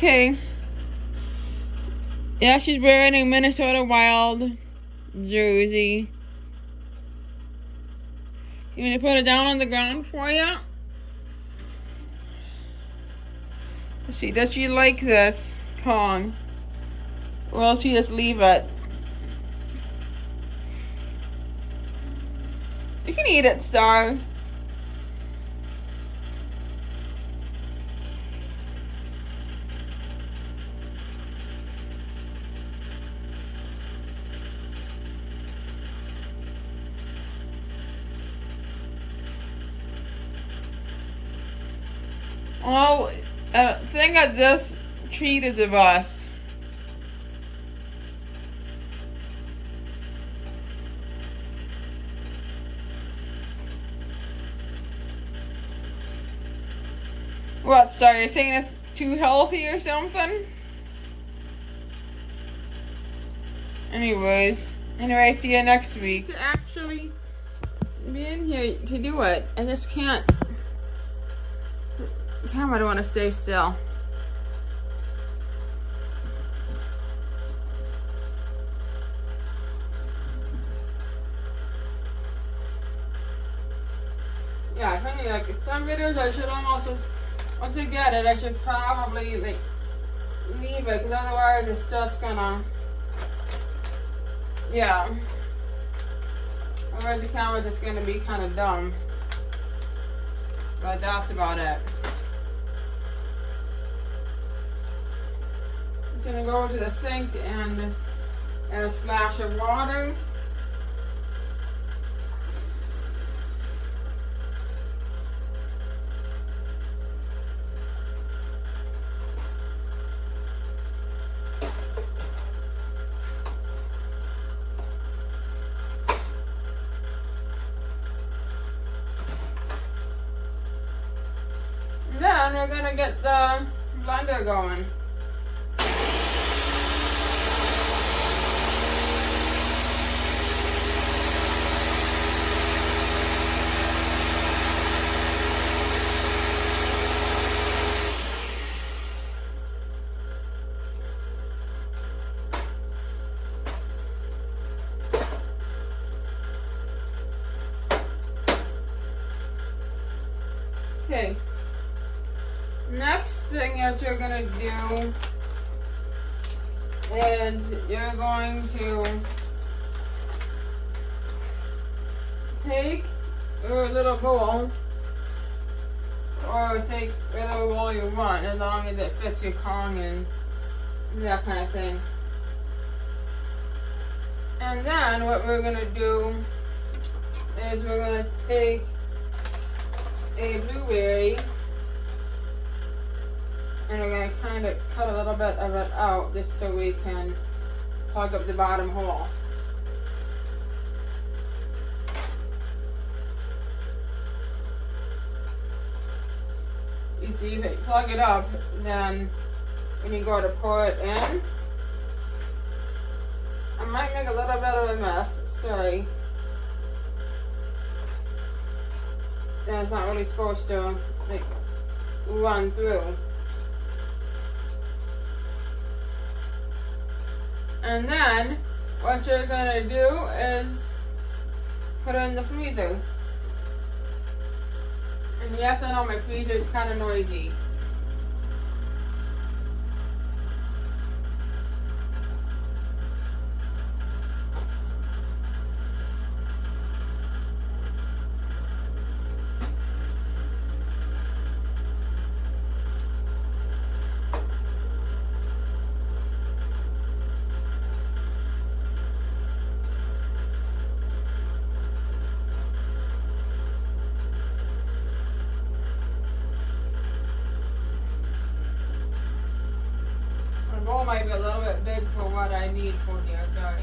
Okay. Yeah, she's wearing a Minnesota Wild jersey. You want to put it down on the ground for you? Let's see, does she like this Kong? Or else she just leave it? You can eat it, Star. Well, uh, think of this treated of us. What, sorry, you're saying it's too healthy or something? Anyways, anyway, see you next week. To actually, be in here to do it. I just can't. Damn, I don't want to stay still. Yeah, I honey, like some videos I should almost just, once I get it, I should probably like leave it because otherwise it's just gonna, yeah. Otherwise the camera's just gonna be kind of dumb. But that's about it. Just gonna go to the sink and add a splash of water. Then we're gonna get the blender going. Okay. Next thing that you're gonna do is you're going to take your little bowl or take whatever bowl you want as long as it fits your Kong and that kind of thing. And then what we're gonna do is we're gonna take a blueberry and we're gonna kind of cut a little bit of it out just so we can plug up the bottom hole. You see, if you plug it up, then when you go to pour it in, I might make a little bit of a mess, sorry. And it's not really supposed to like run through. And then what you're gonna do is put it in the freezer. And yes, I know my freezer is kind of noisy. My bowl might be a little bit big for what I need for here, sorry.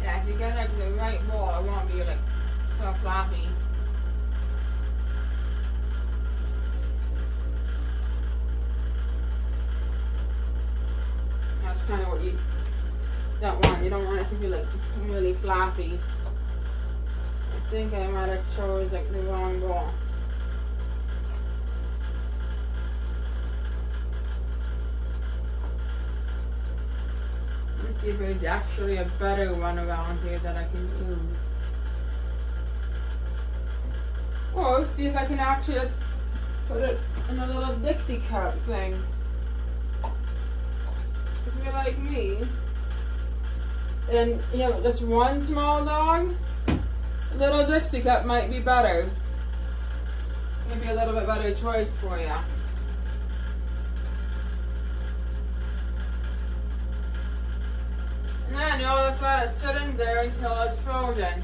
Yeah, if you get like the right bowl, it won't be like so floppy. of what you don't want. You don't want it to be like really floppy. I think I might have chose like the wrong ball. Let's see if there's actually a better one around here that I can use. Or see if I can actually just put it in a little Dixie cup thing. Like me, and you know, just one small dog, little Dixie cup might be better. Maybe a little bit better choice for you. And then you'll just let it sit in there until it's frozen.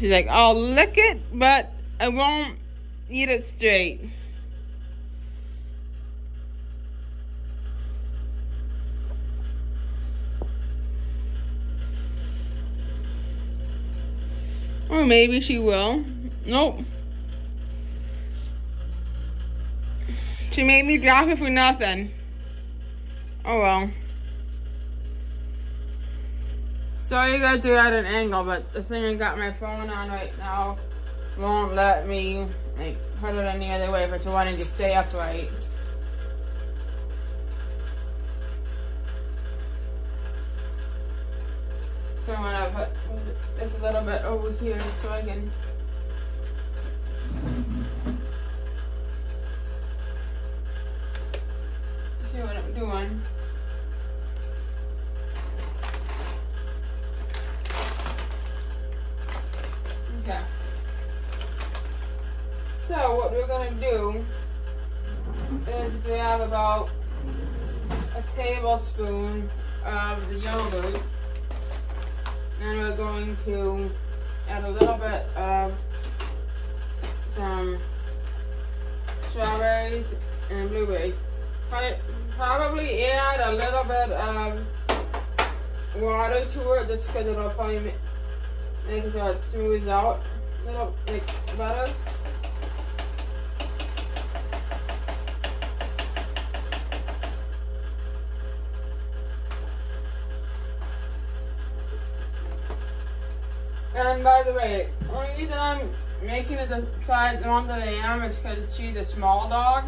She's like, I'll lick it, but I won't eat it straight. Or maybe she will. Nope. She made me drop it for nothing. Oh well. Sorry you gotta do it at an angle, but the thing I got my phone on right now won't let me like put it any other way if it's wanting to stay upright. So I'm gonna put this a little bit over here so I can see what I'm doing. We're gonna do is grab about a tablespoon of the yogurt and we're going to add a little bit of some strawberries and blueberries. Probably add a little bit of water to it just because it'll probably make it smooths out a little like better. And by the way, the reason I'm making it the size the one that I am is because she's a small dog.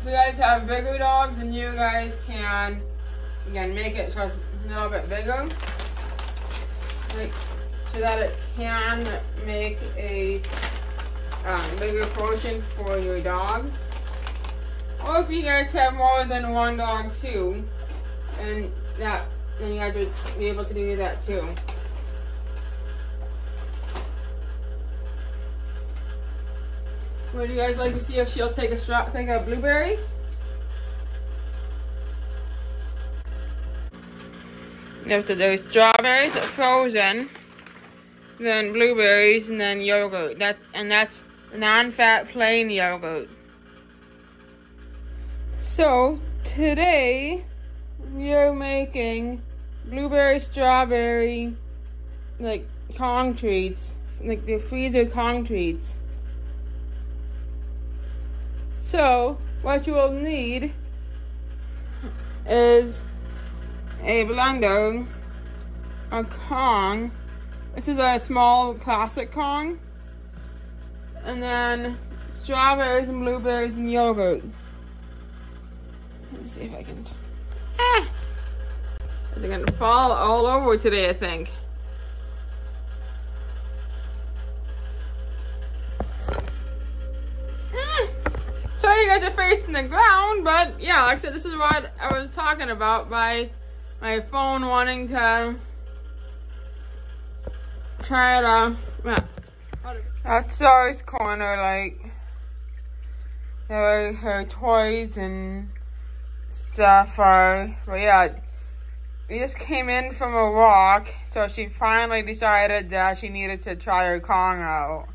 If you guys have bigger dogs, then you guys can again make it it's a little bit bigger. Like so that it can make a um, bigger portion for your dog. Or if you guys have more than one dog too, and that then you guys would be able to do that too. Would you guys like to see if she'll take a straw, take a blueberry? After those strawberries frozen, then blueberries, and then yogurt. That and that's non-fat plain yogurt. So today we are making blueberry strawberry like Kong treats, like the freezer Kong treats. So what you will need is a blender, a Kong, this is a small classic Kong. And then strawberries and blueberries and yogurt. Let me see if I can. Ah! It's gonna fall all over today, I think. Are facing the ground, but yeah, like I said, this is what I was talking about by my phone wanting to try to, yeah. That's Zara's corner, like, her toys and stuff are, but yeah, we just came in from a walk, so she finally decided that she needed to try her Kong out.